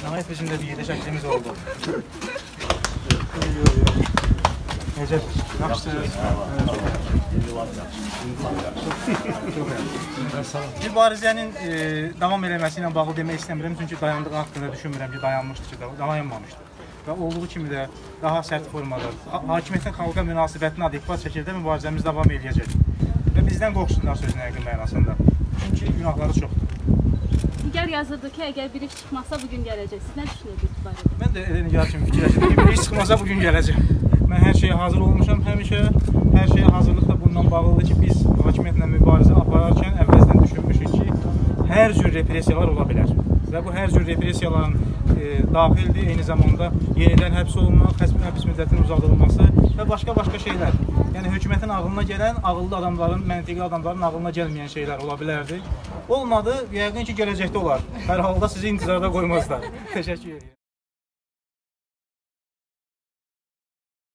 Nəhayət bizim də bir yerdə şəklimiz oldu. Necə? Yaxşısınız? Mübarizənin e, davam eləməsi ilə bağlı demək istəmirəm, çünki dayandığı haqqında düşünmürəm ki, dayanmışdı ki, dayanmamışdı. Və olduğu kimi də daha sərt formada, ha- hakimiyyətin xalqa münasibətinə adekvat şəkildə mübarizəmiz davam eləyəcək. Və bizdən qorxsunlar sözün həqiqi mənasında. Çünki günahları çoxdur. Nigar yazırdı ki, əgər bir iş çıxmazsa bu gün gələcək. Siz nə düşünürsünüz bu barədə? Mən də elə nigar kimi fikirləşirəm ki, bir iş çıxmasa bugün gələcəm. Mən hər şeyə hazır olmuşam həmişə. Hər şeyə hazırlıq da bundan bağlıdır ki, biz hakimiyyətlə mübarizə apararkən əvvəldən düşünmüşük ki, hər cür repressiyalar ola bilər. Və bu hər cür repressiyaların e, daxildir, eyni zamanda yenidən həbs olunmaq, həbs, həbs müddətinin uzadılması və başqa-başqa şeylər. Yəni hökumətin ağlına gələn, ağıllı adamların, məntiqli adamların ağlına gəlməyən şeylər ola bilərdi. Olmadı, yəqin ki, gələcəkdə olar. Hər halda sizi intizarda qoymazlar. Təşəkkür edirəm.